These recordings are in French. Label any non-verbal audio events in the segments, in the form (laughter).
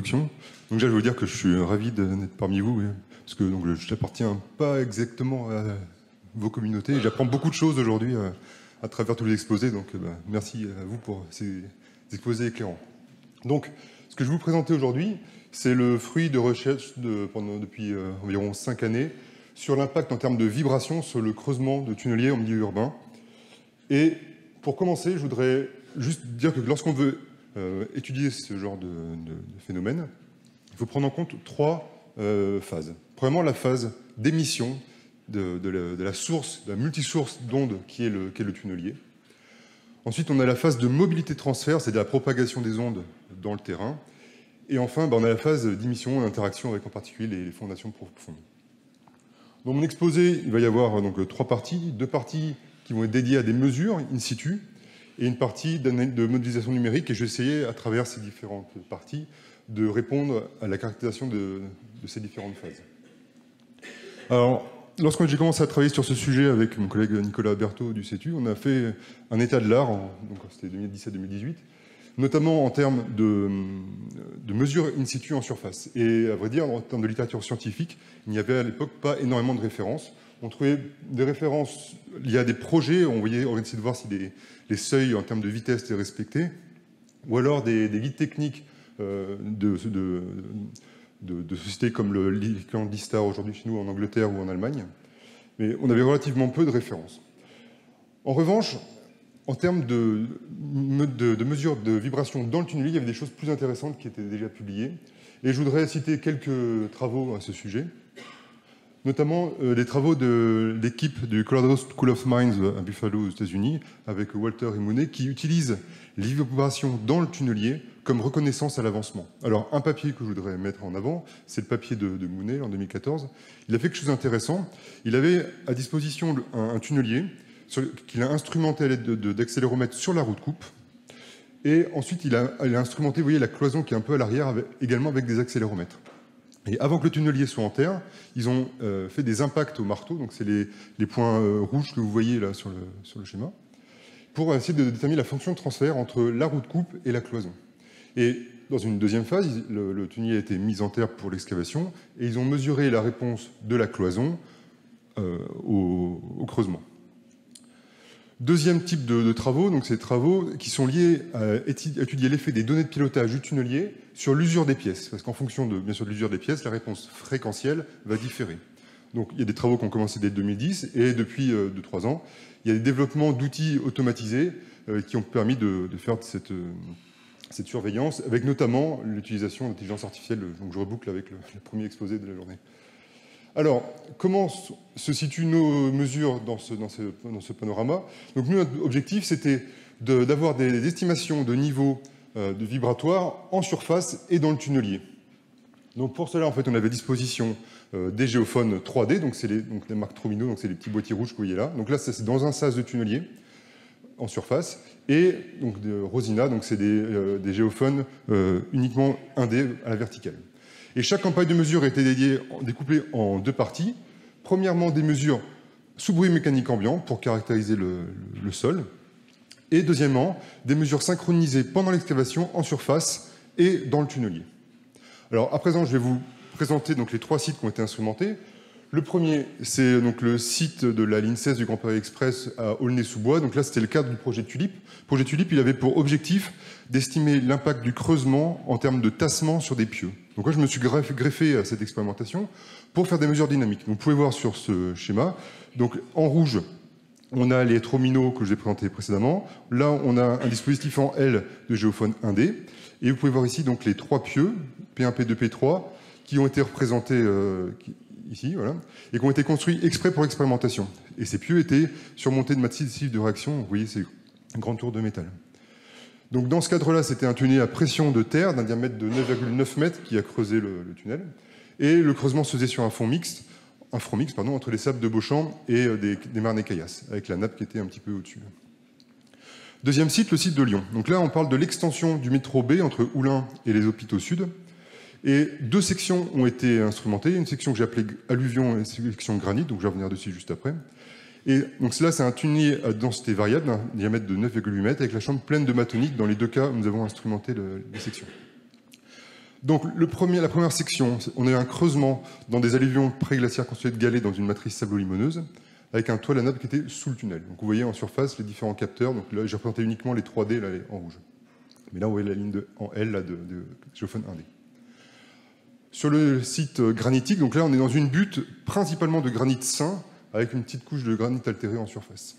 Donc déjà, je veux dire que je suis ravi d'être parmi vous, parce que donc, je n'appartiens pas exactement à vos communautés. J'apprends beaucoup de choses aujourd'hui euh, à, travers tous les exposés, donc euh, bah, merci à vous pour ces exposés éclairants. Donc, ce que je vais vous présenter aujourd'hui, c'est le fruit de recherche de, pendant, depuis euh, environ cinq années sur l'impact en termes de vibration sur le creusement de tunneliers en milieu urbain. Et pour commencer, je voudrais juste dire que lorsqu'on veut étudier ce genre de, phénomène, il faut prendre en compte trois phases. Premièrement, la phase d'émission, de, la, source, de la multisource d'ondes qui, est le, tunnelier. Ensuite, on a la phase de mobilité-transfert, c'est-à-dire la propagation des ondes dans le terrain. Et enfin, ben, on a la phase d'émission, d'interaction avec en particulier les, fondations profondes. Dans mon exposé, il va y avoir donc trois parties. Deux parties qui vont être dédiées à des mesures in situ et une partie de modélisation numérique. Et je vais essayer, à travers ces différentes parties, de répondre à la caractérisation de, de ces différentes phases. Alors, lorsque j'ai commencé à travailler sur ce sujet avec mon collègue Nicolas Berthaud du CETU, on a fait un état de l'art, donc c'était 2017-2018, notamment en termes de, mesures in situ en surface. Et à vrai dire, en termes de littérature scientifique, il n'y avait à l'époque pas énormément de références. On trouvait des références liées à des projets, on, voyait, on essayait de voir si les seuils en termes de vitesse étaient respectés, ou alors des, guides techniques euh, de, sociétés comme le d'Istar aujourd'hui chez nous en Angleterre ou en Allemagne. Mais on avait relativement peu de références. En revanche, en termes de, de, mesures de vibration dans le tunnel, il y avait des choses plus intéressantes qui étaient déjà publiées. Et je voudrais citer quelques travaux à ce sujet, notamment euh, les travaux de l'équipe du Colorado School of Mines à Buffalo aux États-Unis, avec Walter et Monet, qui utilisent les vibrations dans le tunnelier comme reconnaissance à l'avancement. Alors, un papier que je voudrais mettre en avant, c'est le papier de, de, en 2014. Il a fait quelque chose d'intéressant. Il avait à disposition un, tunnelier qu'il a instrumenté à l'aide d'accéléromètres sur la route coupe. Et ensuite, il a, instrumenté, vous voyez, la cloison qui est un peu à l'arrière, également avec des accéléromètres. Et avant que le tunnelier soit en terre, ils ont euh, fait des impacts au marteau, donc c'est les, points euh, rouges que vous voyez là sur le, schéma, pour essayer de déterminer la fonction de transfert entre la route coupe et la cloison. Et dans une deuxième phase, le, tunnelier a été mis en terre pour l'excavation et ils ont mesuré la réponse de la cloison euh, au, creusement. Deuxième type de, travaux, donc ces travaux qui sont liés à étudier l'effet des données de pilotage du tunnelier sur l'usure des pièces, parce qu'en fonction de, bien sûr, l'usure des pièces, la réponse fréquentielle va différer. Donc il y a des travaux qui ont commencé dès 2010 et depuis 2-3 euh, ans, il y a des développements d'outils automatisés euh, qui ont permis de, faire cette, cette surveillance, avec notamment l'utilisation d'intelligence artificielle. Donc je reboucle avec le, premier exposé de la journée. Alors, comment se situent nos mesures dans ce, panorama? Donc, nous, notre objectif, c'était d'avoir des, estimations de niveau euh, de vibratoire en surface et dans le tunnelier. Donc, pour cela, en fait, on avait à disposition euh, des géophones 3D, donc c'est les, donc les marques Tromino, donc c'est les petits boîtiers rouges que vous voyez là. Donc là, c'est dans un sas de tunnelier en surface et donc Rosina, donc c'est des, euh, géophones euh, uniquement indés à la verticale. Et chaque campagne de mesure était dédiée, découpée en deux parties. Premièrement, des mesures sous bruit mécanique ambiant pour caractériser le, sol. Et deuxièmement, des mesures synchronisées pendant l'excavation en surface et dans le tunnelier. Alors à présent, je vais vous présenter les trois sites qui ont été instrumentés. Le premier, c'est donc le site de la ligne 16 du Grand Paris Express à Aulnay-sous-Bois. Donc là, c'était le cadre du projet Tulip. Le projet Tulip, il avait pour objectif d'estimer l'impact du creusement en termes de tassement sur des pieux. Donc là, je me suis greffé à cette expérimentation pour faire des mesures dynamiques. vous pouvez voir sur ce schéma, donc en rouge, on a les trominos que je vous ai présentés précédemment. Là, on a un dispositif en L de géophone 1D. Et vous pouvez voir ici donc les trois pieux, P1, P2, P3, qui ont été représentés, euh, ici, voilà, et qui ont été construits exprès pour l'expérimentation. Et ces pieux étaient surmontés de massifs de réaction, vous voyez ces grands tours de métal. Dans ce cadre-là, c'était un tunnel à pression de terre d'un diamètre de 9,9 mètres qui a creusé le, tunnel. Et le creusement se faisait sur un fond mixte, un front mixte pardon, entre les sables de Beauchamp et euh, des, des marnes avec la nappe qui était un petit peu au-dessus. Deuxième site, le site de Lyon. Donc là, on parle de l'extension du métro B entre Oulin et les hôpitaux sud. Et deux sections ont été instrumentées, une section que j'ai appelée alluvion et une section granit, donc je vais revenir dessus juste après. Et donc cela, c'est un tunnelier à densité variable, un diamètre de 9,8 mètres, avec la chambre pleine de matonique. Dans les deux cas, nous avons instrumenté les sections. Donc la première section, on a un creusement dans des alluvions pré-glaciaires constitués de galets dans une matrice sablo-limoneuse, avec un toit nappe qui était sous le tunnel. Donc vous voyez en surface les différents capteurs. Donc là, j'ai représenté uniquement les 3D là, en rouge. Mais là, vous voyez la ligne en L là, de, de géophone 1D. Sur le site granitique, donc là, on est dans une butte principalement de granit sain, avec une petite couche de granit altéré en surface.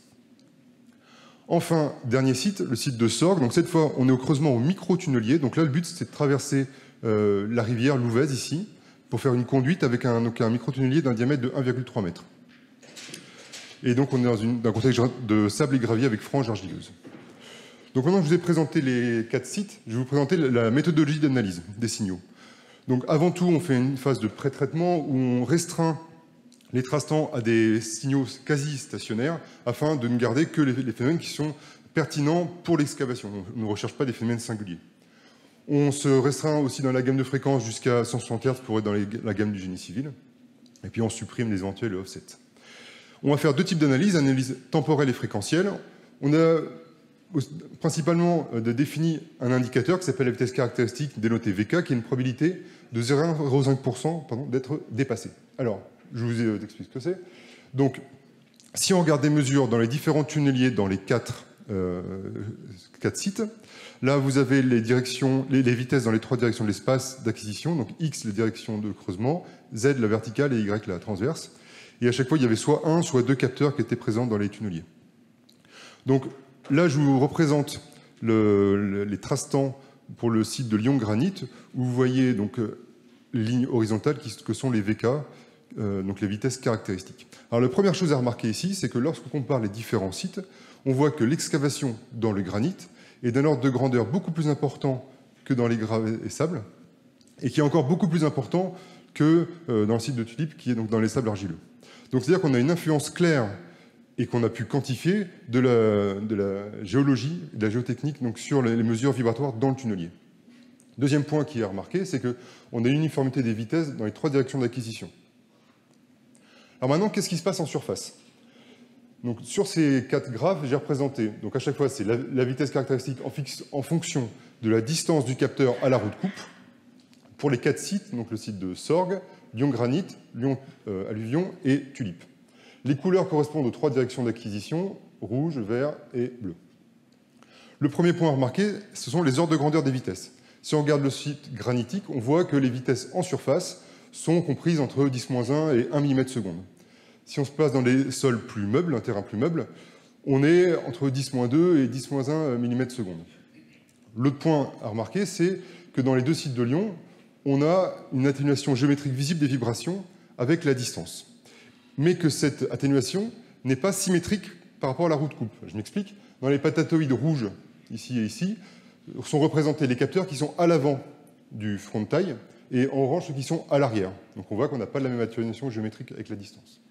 Enfin, dernier site, le site de Sorgue. Donc cette fois, on est au creusement au micro-tunnelier. Donc là, le but, c'est de traverser euh, la rivière Louvèze ici, pour faire une conduite avec un, un micro-tunnelier d'un diamètre de 1,3 m. Et donc on est dans, un contexte de sable et gravier avec franges argileuses. Donc maintenant que je vous ai présenté les quatre sites, je vais vous présenter la méthodologie d'analyse des signaux. Donc avant tout, on fait une phase de pré-traitement où on restreint les trastants à des signaux quasi stationnaires afin de ne garder que les, phénomènes qui sont pertinents pour l'excavation. On ne recherche pas des phénomènes singuliers. On se restreint aussi dans la gamme de fréquences jusqu'à 160 Hz pour être dans la gamme du génie civil. Et puis on supprime les éventuels offsets. On va faire deux types d'analyse, analyse temporelle et fréquentielle. On a principalement euh, défini un indicateur qui s'appelle la vitesse caractéristique dénotée VK, qui est une probabilité de 0,5% d'être dépassé. Alors, je vous ai expliqué ce que c'est. Donc, si on regarde des mesures dans les différents tunneliers dans les quatre, euh, sites, là vous avez les, directions, les, les, vitesses dans les trois directions de l'espace d'acquisition, donc X la direction de creusement, Z la verticale et Y la transverse. Et à chaque fois, il y avait soit un, soit deux capteurs qui étaient présents dans les tunneliers. Donc là, je vous représente le, le, les trastants pour le site de Lyon Granit, où vous voyez donc euh, les lignes horizontales qui, que sont les VK, euh, donc les vitesses caractéristiques. Alors la première chose à remarquer ici, c'est que lorsqu'on compare les différents sites, on voit que l'excavation dans le granit est d'un ordre de grandeur beaucoup plus important que dans les gravats et sables, et qui est encore beaucoup plus important que euh, dans le site de Tulipe, qui est donc dans les sables argileux. Donc c'est-à-dire qu'on a une influence claire et qu'on a pu quantifier de la, de la, géologie, de la géotechnique donc sur les mesures vibratoires dans le tunnelier. Deuxième point qui est remarqué, c'est qu'on a une uniformité des vitesses dans les trois directions d'acquisition. Alors maintenant, qu'est-ce qui se passe en surface? Donc, Sur ces quatre graphes, j'ai représenté, donc à chaque fois, c'est la, vitesse caractéristique en, fonction de la distance du capteur à la roue de coupe. Pour les quatre sites, donc le site de Sorgue, Lyon Granit, Lyon euh, Alluvion et Tulipe. Les couleurs correspondent aux trois directions d'acquisition, rouge, vert et bleu. Le premier point à remarquer, ce sont les ordres de grandeur des vitesses. Si on regarde le site granitique, on voit que les vitesses en surface sont comprises entre 10-1 et 1 mm seconde. Si on se place dans des sols plus meubles, un terrain plus meuble, on est entre 10-2 et 10-1 mm seconde. L'autre point à remarquer, c'est que dans les deux sites de Lyon, on a une atténuation géométrique visible des vibrations avec la distance. Mais que cette atténuation n'est pas symétrique par rapport à la roue de coupe. Je m'explique. Dans les patatoïdes rouges, ici et ici, sont représentés les capteurs qui sont à l'avant du front de taille et en orange ceux qui sont à l'arrière. Donc on voit qu'on n'a pas la même atténuation géométrique avec la distance.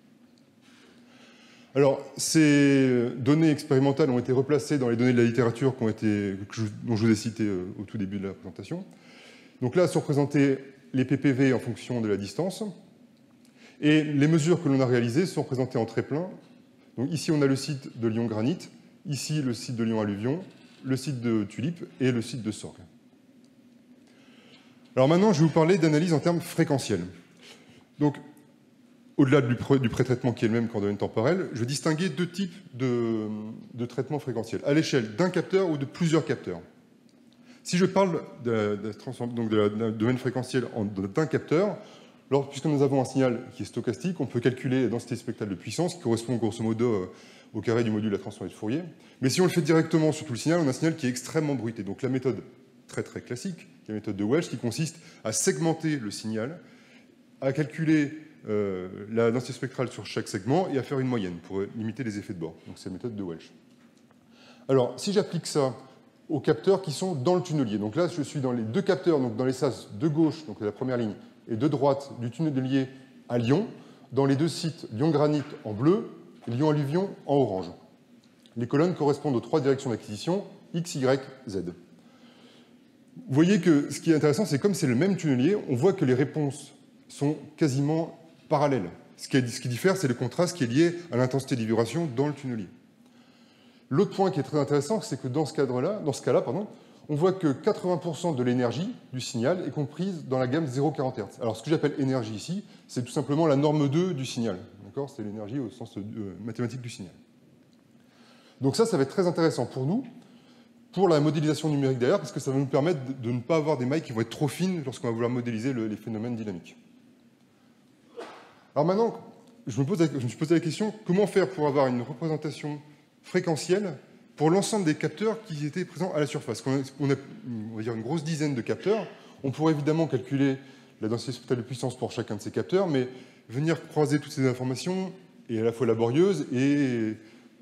Alors, ces données expérimentales ont été replacées dans les données de la littérature qui ont été, dont je vous ai cité euh, au tout début de la présentation. Donc là sont représentés les PPV en fonction de la distance. Et les mesures que l'on a réalisées sont représentées en très plein. Donc ici, on a le site de Lyon Granit, ici le site de Lyon Alluvion, le site de Tulipe et le site de Sorgue. Alors maintenant, je vais vous parler d'analyse en termes fréquentiels. Donc, au-delà du, pré-traitement qui est le même qu'en domaine temporel, je vais distinguer deux types de, de traitements fréquentiels, à l'échelle d'un capteur ou de plusieurs capteurs. Si je parle de, donc de, domaine fréquentiel d'un capteur, puisque nous avons un signal qui est stochastique, on peut calculer la densité spectrale de puissance, qui correspond grosso modo euh, au carré du module de la transformée de Fourier. Mais si on le fait directement sur tout le signal, on a un signal qui est extrêmement bruité. Donc la méthode très très classique, la méthode de Welch, qui consiste à segmenter le signal, à calculer euh, la densité spectrale sur chaque segment et à faire une moyenne pour limiter les effets de bord. Donc c'est la méthode de Welch. Alors, si j'applique ça aux capteurs qui sont dans le tunnelier. Donc là, je suis dans les deux capteurs, donc dans les sas de gauche, donc la première ligne, et de droite du tunnelier à Lyon, dans les deux sites Lyon Granit en bleu, Lyon Alluvion en orange. Les colonnes correspondent aux trois directions d'acquisition, X, Y, Z. Vous voyez que ce qui est intéressant, c'est comme c'est le même tunnelier, on voit que les réponses sont quasiment parallèles. Ce qui, diffère, c'est le contraste qui est lié à l'intensité des vibrations dans le tunnelier. L'autre point qui est très intéressant, c'est que dans ce cadre-là, dans ce cas-là, on voit que 80% de l'énergie du signal est comprise dans la gamme 0,40 Hz. Alors ce que j'appelle énergie ici, c'est tout simplement la norme 2 du signal. C'est l'énergie au sens euh, mathématique du signal. Donc ça, ça va être très intéressant pour nous, pour la modélisation numérique derrière, parce que ça va nous permettre de ne pas avoir des mailles qui vont être trop fines lorsqu'on va vouloir modéliser les phénomènes dynamiques. Alors maintenant, je me, pose suis posé la question, comment faire pour avoir une représentation fréquentielle pour l'ensemble des capteurs qui étaient présents à la surface? On a, va dire une grosse dizaine de capteurs. On pourrait évidemment calculer la densité spectrale de puissance pour chacun de ces capteurs, mais venir croiser toutes ces informations est à la fois laborieuse et,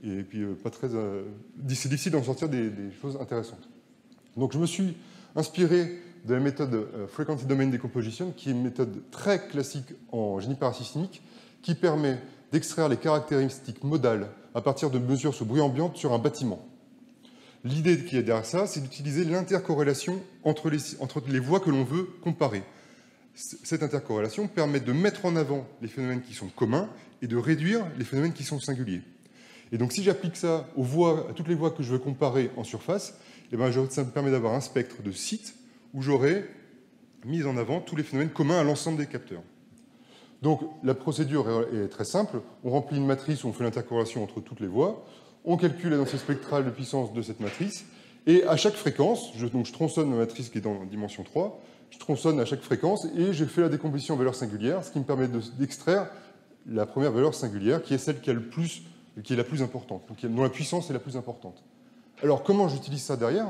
et puis euh, pas très. Euh, c'est difficile d'en sortir des, choses intéressantes. Donc je me suis inspiré de la méthode euh, Frequency Domain Decomposition, qui est une méthode très classique en génie parasystémique, qui permet d'extraire les caractéristiques modales à partir de mesures sous bruit ambiante sur un bâtiment. L'idée qui est derrière ça, c'est d'utiliser l'intercorrélation entre les, entre les voies que l'on veut comparer. Cette intercorrélation permet de mettre en avant les phénomènes qui sont communs et de réduire les phénomènes qui sont singuliers. Et donc si j'applique ça aux voies, à toutes les voies que je veux comparer en surface, eh ben, ça me permet d'avoir un spectre de sites où j'aurai mis en avant tous les phénomènes communs à l'ensemble des capteurs. Donc la procédure est très simple. On remplit une matrice où on fait l'intercorrélation entre toutes les voies. On calcule la densité spectrale de puissance de cette matrice. Et à chaque fréquence, je, tronçonne ma matrice qui est dans dimension 3, je tronçonne à chaque fréquence et j'ai fait la décomposition en valeur singulière, ce qui me permet d'extraire la première valeur singulière qui est celle qui est la plus importante, donc dont la puissance est la plus importante. Alors comment j'utilise ça derrière?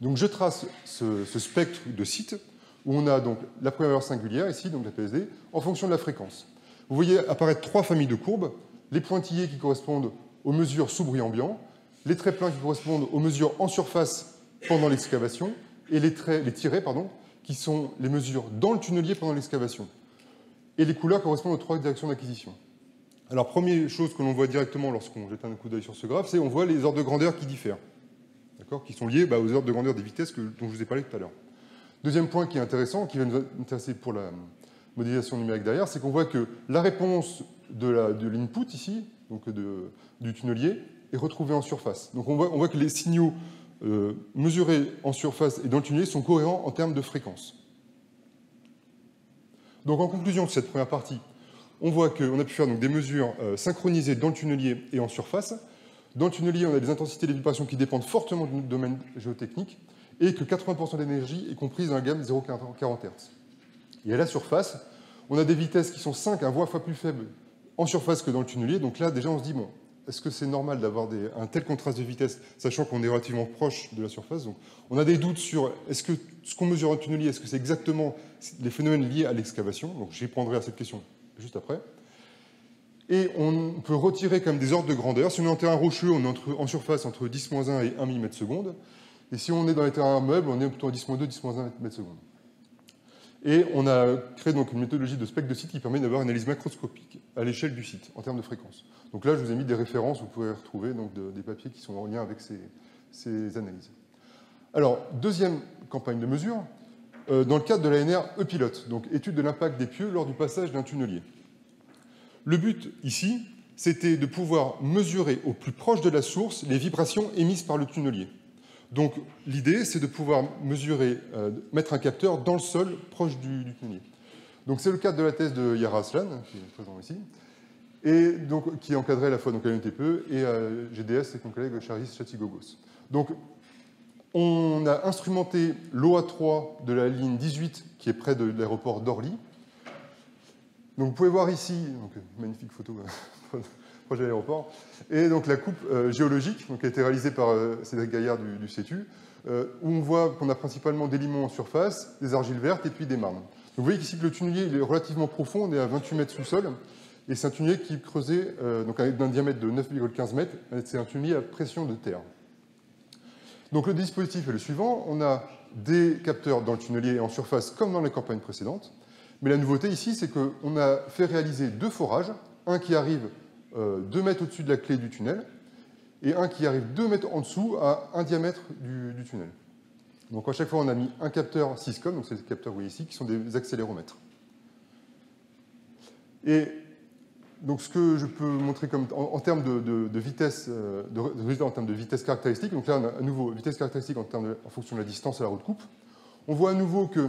Donc je trace ce, spectre de sites où on a donc la première valeur singulière, ici, donc la PSD, en fonction de la fréquence. Vous voyez apparaître trois familles de courbes, les pointillés qui correspondent aux mesures sous bruit ambiant, les traits pleins qui correspondent aux mesures en surface pendant l'excavation, et les, traits, les tirets pardon, qui sont les mesures dans le tunnelier pendant l'excavation. Et les couleurs correspondent aux trois directions d'acquisition. Alors, première chose que l'on voit directement lorsqu'on jette un coup d'œil sur ce graphe, c'est on voit les ordres de grandeur qui diffèrent, qui sont liés bah, aux ordres de grandeur des vitesses dont je vous ai parlé tout à l'heure. Deuxième point qui est intéressant, qui va nous intéresser pour la modélisation numérique derrière, c'est qu'on voit que la réponse de l'input ici, donc du tunnelier, est retrouvée en surface. Donc on voit, que les signaux euh, mesurés en surface et dans le tunnelier sont cohérents en termes de fréquence. Donc en conclusion de cette première partie, on voit qu'on a pu faire donc, des mesures euh, synchronisées dans le tunnelier et en surface. Dans le tunnelier, on a des intensités de vibration qui dépendent fortement du domaine géotechnique et que 80% de l'énergie est comprise dans la gamme 0,40 Hz. Et à la surface, on a des vitesses qui sont 5 à 20 fois plus faibles en surface que dans le tunnelier. Donc là, déjà, on se dit, bon, est-ce que c'est normal d'avoir un tel contraste de vitesse, sachant qu'on est relativement proche de la surface? Donc, on a des doutes sur est-ce que ce qu'on mesure en tunnelier, est-ce que c'est exactement les phénomènes liés à l'excavation? Donc, j'y prendrai à cette question juste après. Et on peut retirer comme des ordres de grandeur. Si on est en terrain rocheux, on est en surface entre 10-1 et 1 mm seconde. Et si on est dans les terrains meubles, on est plutôt à 10-2, 10-1 mètres secondes. Et on a créé donc une méthodologie de spectre de site qui permet d'avoir une analyse macroscopique à l'échelle du site, en termes de fréquence. Donc là, je vous ai mis des références, vous pouvez retrouver donc, des papiers qui sont en lien avec ces, analyses. Alors, deuxième campagne de mesure, euh, dans le cadre de l'ANR E-Pilote, donc étude de l'impact des pieux lors du passage d'un tunnelier. Le but ici, c'était de pouvoir mesurer au plus proche de la source les vibrations émises par le tunnelier. Donc l'idée, c'est de pouvoir mesurer, euh, mettre un capteur dans le sol proche du, tunnelier. Donc c'est le cadre de la thèse de Yara Aslan, qui est présent ici, et donc, qui encadré à la fois donc, à l'UNTPE et à GDS et mon collègue Charis Chatigogos. Donc on a instrumenté l'OA3 de la ligne 18 qui est près de l'aéroport d'Orly. Donc vous pouvez voir ici, magnifique photo (laughs) projet de l'aéroport. Et donc la coupe euh, géologique, qui a été réalisée par euh, Cédric Gaillard du, CETU, euh, où on voit qu'on a principalement des limons en surface, des argiles vertes et puis des marnes. Vous voyez qu'ici, le tunnelier est relativement profond, on est à 28 mètres sous sol, et c'est un tunnelier qui est creusé donc avec diamètre de 9,15 mètres, c'est un tunnelier à pression de terre. Donc le dispositif est le suivant, on a des capteurs dans le tunnelier en surface comme dans les campagnes précédentes, mais la nouveauté ici, c'est qu'on a fait réaliser deux forages, un qui arrive 2 euh, mètres au-dessus de la clé du tunnel, et un qui arrive 2 mètres en dessous à un diamètre du, tunnel. Donc à chaque fois, on a mis un capteur Syscom, donc c'est ces capteurs vous voyez ici, qui sont des accéléromètres. Et donc ce que je peux montrer en, termes de, vitesse, euh, de, résultat en termes de vitesse caractéristique, donc là on a à nouveau vitesse caractéristique en, en fonction de la distance à la route coupe, on voit à nouveau que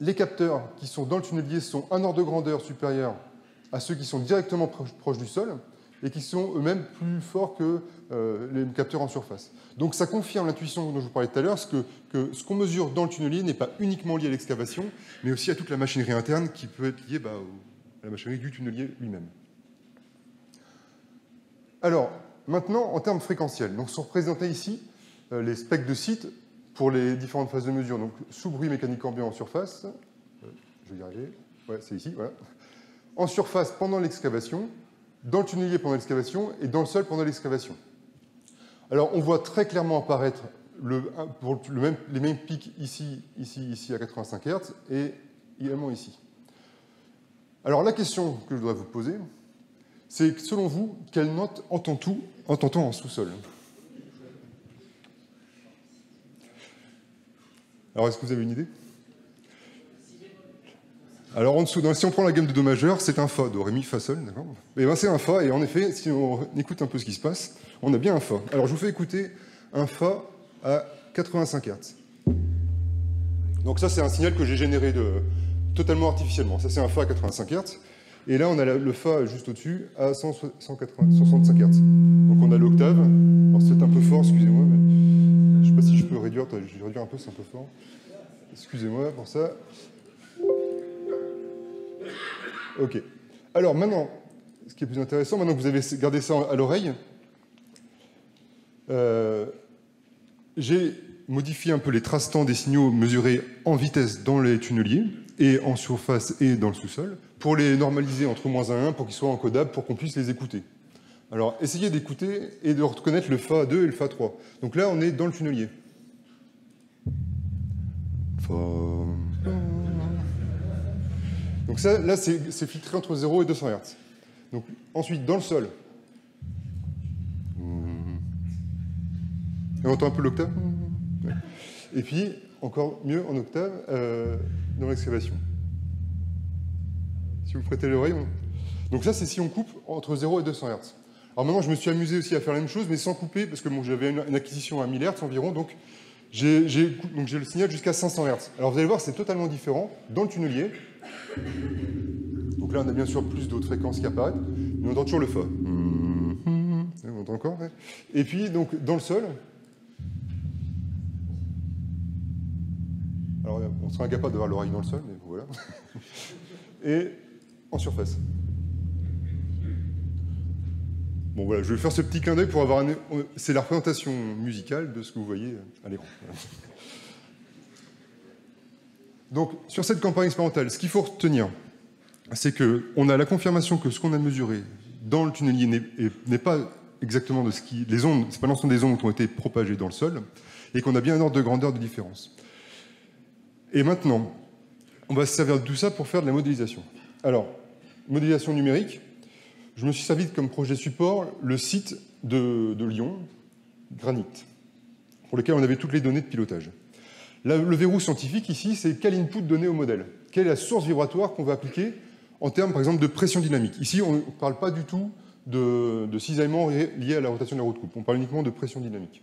les capteurs qui sont dans le tunnelier sont un ordre de grandeur supérieur à ceux qui sont directement proches du sol et qui sont eux-mêmes plus forts que euh, les capteurs en surface. Donc ça confirme l'intuition dont je vous parlais tout à l'heure, que, que, ce qu'on mesure dans le tunnelier n'est pas uniquement lié à l'excavation, mais aussi à toute la machinerie interne qui peut être liée bah, à la machinerie du tunnelier lui-même. Alors, maintenant, en termes fréquentiels, donc sont représentés ici euh, les specs de site pour les différentes phases de mesure. Donc, sous bruit mécanique ambiant en surface, euh, je vais y arriver, ouais, c'est ici, voilà. En surface pendant l'excavation, dans le tunnelier pendant l'excavation et dans le sol pendant l'excavation. Alors, on voit très clairement apparaître les mêmes pics ici, ici, ici à 85 Hz et également ici. Alors, la question que je dois vous poser, c'est selon vous, quelle note entend-on entend en sous-sol? Alors, est-ce que vous avez une idée? Alors en dessous, si on prend la gamme de Do majeur, c'est un Fa, Do, Ré, Mi, Fa, Sol, d'accord? Et ben c'est un Fa, et en effet, si on écoute un peu ce qui se passe, on a bien un Fa. Alors je vous fais écouter un Fa à 85 Hz. Donc ça c'est un signal que j'ai généré totalement artificiellement. Ça c'est un Fa à 85 Hz. Et là on a le Fa juste au-dessus à 165 Hz. Donc on a l'octave. Alors c'est un peu fort, excusez-moi, mais je ne sais pas si je peux réduire, je vais réduire un peu, c'est un peu fort. Excusez-moi pour ça. Ok. Alors maintenant, ce qui est plus intéressant, maintenant que vous avez gardé ça à l'oreille, euh, j'ai modifié un peu les traces-temps des signaux mesurés en vitesse dans les tunneliers et en surface et dans le sous-sol pour les normaliser entre moins 1 et 1 pour qu'ils soient encodables pour qu'on puisse les écouter. Alors, essayez d'écouter et de reconnaître le Fa2 et le Fa3. Donc là, on est dans le tunnelier. Fa... Donc ça, là, c'est filtré entre 0 et 200 Hz. Donc, ensuite, dans le sol. on entend un peu l'octave? Et puis, encore mieux en octave, euh, dans l'excavation. Si vous prêtez l'oreille. Donc ça, c'est si on coupe entre 0 et 200 Hz. Alors maintenant, je me suis amusé aussi à faire la même chose, mais sans couper, parce que bon, j'avais une, acquisition à 1000 Hz environ, donc j'ai le signal jusqu'à 500 Hz. Alors vous allez voir, c'est totalement différent. Dans le tunnelier, donc là, on a bien sûr plus d'autres fréquences qui apparaissent, mais on entend toujours le Fa. On entend encore Et puis, donc, dans le sol, alors on sera incapable de voir l'oreille dans le sol, mais voilà. (laughs) Et en surface. Bon voilà, je vais faire ce petit clin d'œil pour avoir un... C'est la représentation musicale de ce que vous voyez à l'écran. Donc, sur cette campagne expérimentale, ce qu'il faut retenir, c'est qu'on a la confirmation que ce qu'on a mesuré dans le tunnelier n'est pas exactement de ce qui. Les ondes, c'est pas l'ensemble des ondes qui ont été propagées dans le sol, et qu'on a bien un ordre de grandeur de différence. Et maintenant, on va se servir de tout ça pour faire de la modélisation. Alors, modélisation numérique, je me suis servi comme projet support le site de, Lyon, Granit, pour lequel on avait toutes les données de pilotage le verrou scientifique ici, c'est quel input donner au modèle? Quelle est la source vibratoire qu'on va appliquer en termes, par exemple, de pression dynamique? Ici, on ne parle pas du tout de, cisaillement lié à la rotation de la roue de coupe. On parle uniquement de pression dynamique.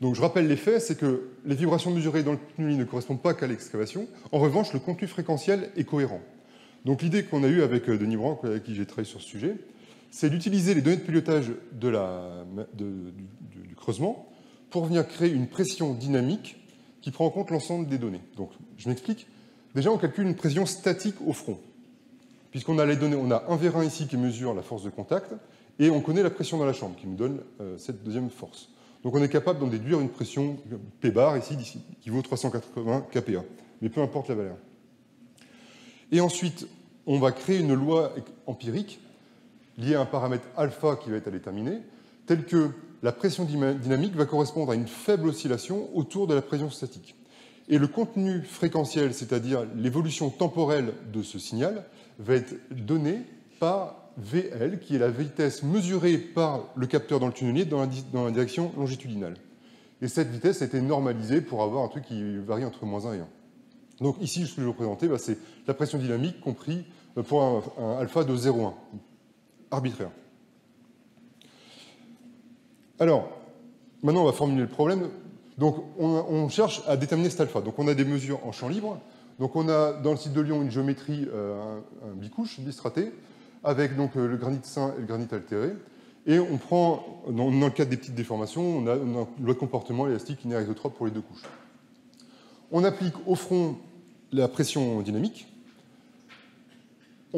Donc je rappelle les faits, c'est que les vibrations mesurées dans le tunnel ne correspondent pas qu'à l'excavation. En revanche, le contenu fréquentiel est cohérent. Donc l'idée qu'on a eue avec euh, Denis Branc, avec qui j'ai travaillé sur ce sujet, c'est d'utiliser les données de pilotage du, creusement pour venir créer une pression dynamique qui prend en compte l'ensemble des données. Donc, je m'explique. Déjà, on calcule une pression statique au front, puisqu'on a les données, on a un vérin ici qui mesure la force de contact, et on connaît la pression dans la chambre, qui nous donne euh, cette deuxième force. Donc, on est capable d'en déduire une pression P bar ici, qui vaut 380 kPa, mais peu importe la valeur. Et ensuite, on va créer une loi empirique liée à un paramètre alpha qui va être à déterminer, tel que la pression dynamique va correspondre à une faible oscillation autour de la pression statique. Et le contenu fréquentiel, c'est-à-dire l'évolution temporelle de ce signal, va être donné par VL, qui est la vitesse mesurée par le capteur dans le tunnelier dans la, direction longitudinale. Et cette vitesse a été normalisée pour avoir un truc qui varie entre moins 1 et 1. Donc ici, ce que je vais vous présenter, bah, c'est la pression dynamique compris pour un, alpha de 0,1, arbitraire. Alors, maintenant on va formuler le problème. Donc on, cherche à déterminer cet alpha. Donc on a des mesures en champ libre. Donc on a dans le site de Lyon une géométrie, euh, bicouche, bistraté, avec donc euh, le granit sain et le granit altéré. Et on prend, dans, le cadre des petites déformations, on a, de comportement élastique inérésotrope pour les deux couches. On applique au front la pression dynamique.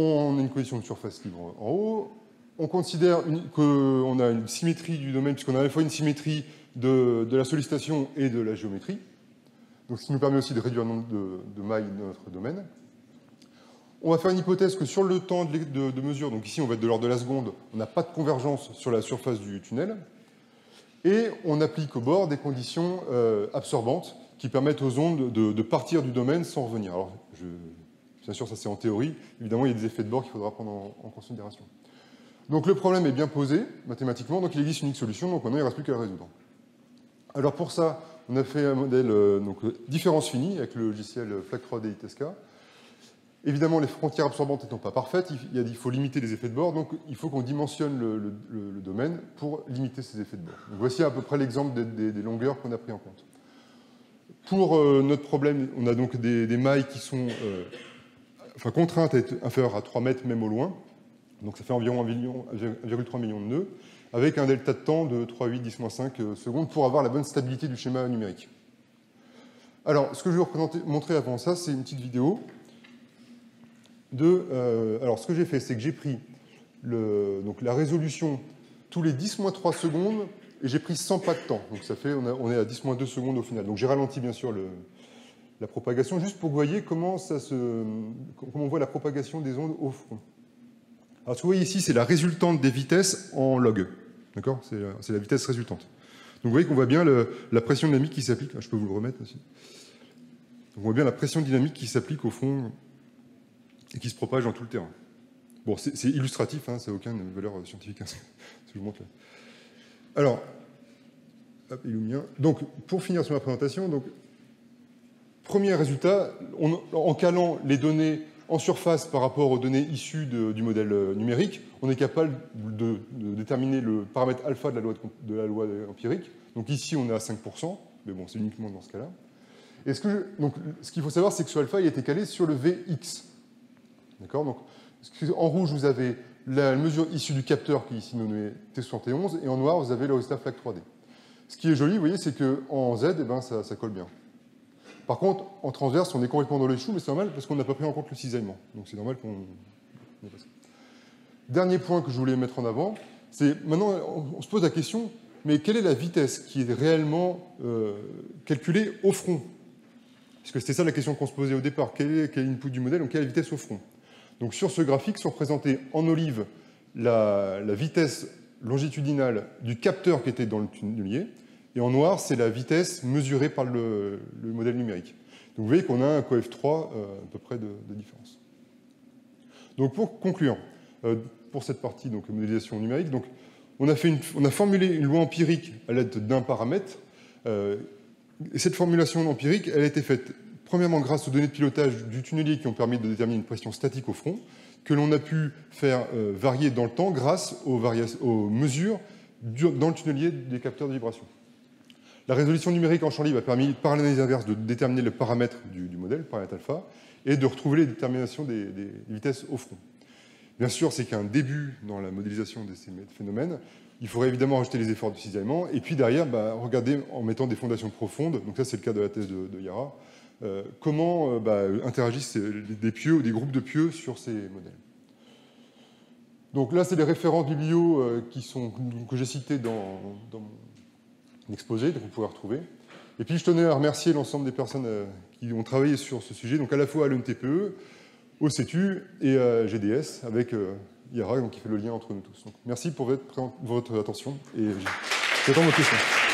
On a une condition de surface libre en haut. On considère qu'on a une symétrie du domaine, puisqu'on a à la fois une symétrie de, la sollicitation et de la géométrie. Donc, ce qui nous permet aussi de réduire le nombre de, mailles de notre domaine. On va faire une hypothèse que sur le temps de, mesure, donc ici on va être de l'ordre de la seconde, on n'a pas de convergence sur la surface du tunnel. Et on applique au bord des conditions euh, absorbantes qui permettent aux ondes de, partir du domaine sans revenir. Bien sûr, ça c'est en théorie. Évidemment, il y a des effets de bord qu'il faudra prendre en, considération. Donc le problème est bien posé mathématiquement, donc il existe une solution, donc maintenant il ne reste plus qu'à le résoudre. Alors pour ça, on a fait un modèle euh, donc, différence finie avec le logiciel FLAC 3D ITSK. Évidemment, les frontières absorbantes n'étant pas parfaites, il, faut limiter les effets de bord, donc il faut qu'on dimensionne le, domaine pour limiter ces effets de bord. voici à peu près l'exemple des longueurs qu'on a pris en compte. Pour euh, notre problème, on a donc des, mailles qui sont euh, enfin, contraintes à être inférieures à 3 mètres, même au loin. Donc ça fait environ 1,3 million de nœuds, avec un delta de temps de 3,8, 10 5 euh, secondes pour avoir la bonne stabilité du schéma numérique. Alors, ce que je vais vous montrer avant ça, c'est une petite vidéo de... alors, ce que j'ai fait, c'est que j'ai pris le, donc, la résolution tous les 10 3 secondes et j'ai pris 100 pas de temps. Donc ça fait, on, est à 10 2 secondes au final. Donc j'ai ralenti bien sûr la propagation, juste pour que vous voyez comment, on voit la propagation des ondes au front. Alors ce que vous voyez ici, c'est la résultante des vitesses en log. D'accord? C'est la vitesse résultante. Donc vous voyez qu'on voit bien la pression dynamique qui s'applique. Ah, je peux vous le remettre aussi. on voit bien la pression dynamique qui s'applique au fond et qui se propage dans tout le terrain. Bon, c'est illustratif, hein, ça n'a aucune valeur scientifique, hein, (laughs) que je vous montre là. Alors, donc, pour finir sur ma présentation, donc, premier résultat, en calant les données en surface par rapport aux données issues du modèle euh, numérique, on est capable de, déterminer le paramètre alpha de la loi, loi empirique. Donc ici, on est à 5%, mais bon, c'est uniquement dans ce cas-là. Et ce qu'il faut savoir, c'est que ce alpha il a été calé sur le Vx. D'accord? Donc, en rouge, vous avez la mesure issue du capteur qui est ici nommé T71, et en noir, vous avez le résultat FLAC 3D. Ce qui est joli, vous voyez, c'est qu'en Z, eh ben, ça, colle bien. Par contre, en transverse, on est complètement dans les choux, mais c'est normal parce qu'on n'a pas pris en compte le cisaillement. Donc c'est normal qu'on... Dernier point que je voulais mettre en avant, c'est maintenant, on, se pose la question, mais quelle est la vitesse qui est réellement euh, calculée au front? Parce que c'était ça la question qu'on se posait au départ. Quel est, l'input du modèle Donc quelle est la vitesse au front? Donc sur ce graphique sont représentés en olive la, vitesse longitudinale du capteur qui était dans le tunnelier, et en noir, c'est la vitesse mesurée par le, modèle numérique. Donc vous voyez qu'on a un coef 3 euh, à peu près de, différence. Donc pour conclure, euh, pour cette partie donc modélisation numérique, donc on a, formulé une loi empirique à l'aide d'un paramètre. Euh, et cette formulation empirique, elle a été faite Premièrement, grâce aux données de pilotage du tunnelier qui ont permis de déterminer une pression statique au front, que l'on a pu faire varier dans le temps grâce aux, mesures dans le tunnelier des capteurs de vibration. La résolution numérique en champ libre a permis, par l'analyse inverse, de déterminer le paramètre du, modèle, le paramètre alpha, et de retrouver les déterminations des, vitesses au front. Bien sûr, c'est qu'un début dans la modélisation de ces phénomènes. Il faudrait évidemment rajouter les efforts de cisaillement, et puis derrière, bah, regarder en mettant des fondations profondes. Donc ça, c'est le cas de la thèse de Yara euh, comment euh, bah, interagissent des pieux ou des groupes de pieux sur ces modèles? Donc là, c'est les références biblio euh, que j'ai citées dans, mon exposé, que vous pouvez retrouver. Et puis, je tenais à remercier l'ensemble des personnes qui ont travaillé sur ce sujet, donc à la fois à l'UNTPE, au CETU et à GDS, avec Yara, qui fait le lien entre nous tous. merci pour votre, votre attention et j'attends vos questions.